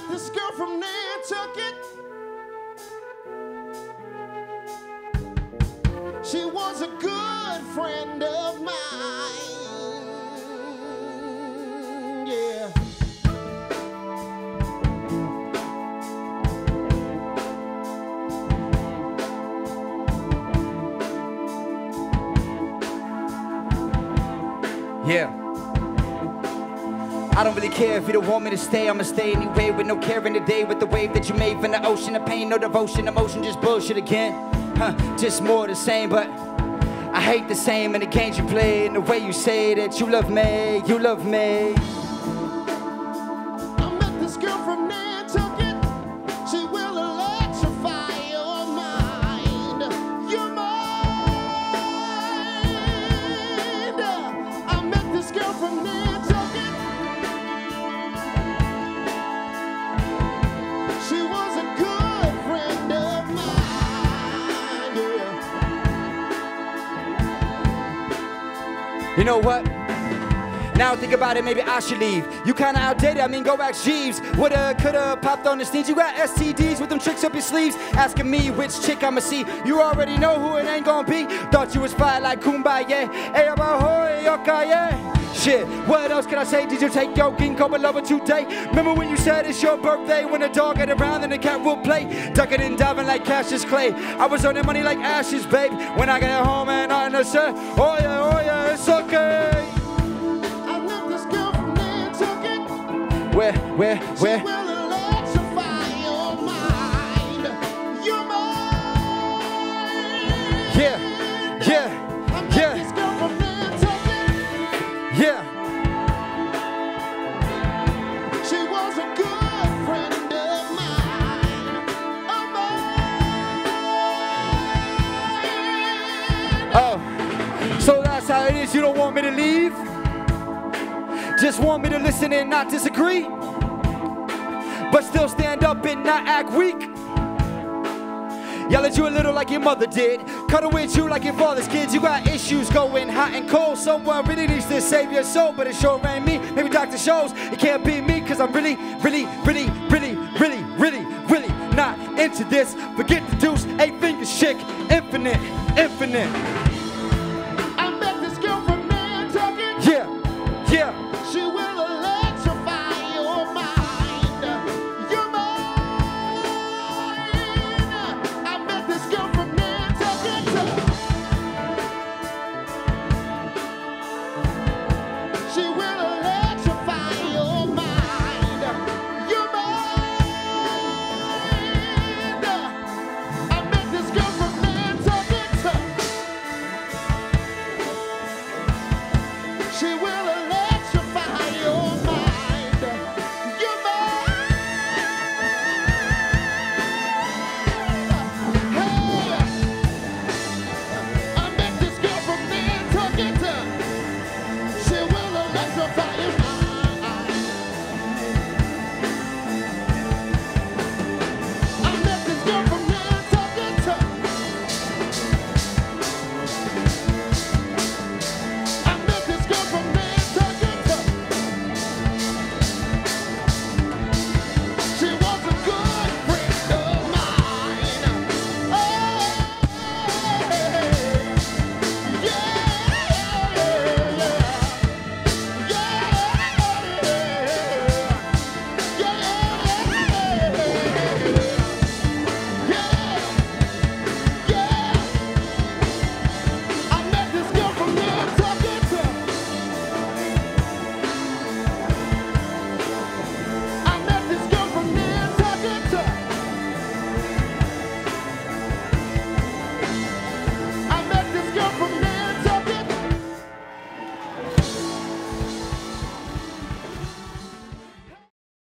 met this girl from Nantucket. She was a good friend of mine. Yeah. Yeah. I don't really care if you don't want me to stay, I'ma stay anyway with no care in the day with the wave that you made from the ocean of pain, no devotion, emotion, just bullshit again. Huh, just more the same, but I hate the same and the games you play and the way you say that you love me, you love me. You know what? Now think about it, maybe I should leave. You kinda outdated, I mean, go back Jeeves. Woulda, coulda, popped on the sneeze. You got STDs with them tricks up your sleeves. Asking me which chick I'ma see. You already know who it ain't gonna be. Thought you was fire like Kumbaya. Hey, aboy, yokaye. Shit, what else can I say? Did you take your ginkgo biloba today? Remember when you said it's your birthday? When the dog get around and the cat will play. Ducking and diving like Cassius Clay. I was earning money like ashes, babe. When I get home and I understand, oh yeah, oh yeah, it's okay. I met this girl from Nantucket. Where, where, She where? will electrify your mind. Your mind. Yeah, yeah, is. You don't want me to leave? Just want me to listen and not disagree? But still stand up and not act weak? Yell at you a little like your mother did. Cuddle with you like your father's kids. You got issues going hot and cold. Someone really needs to save your soul, but it sure ain't me. Maybe Dr. Shows. It can't be me, cause I'm really, really, really, really, really, really, really not into this. Forget the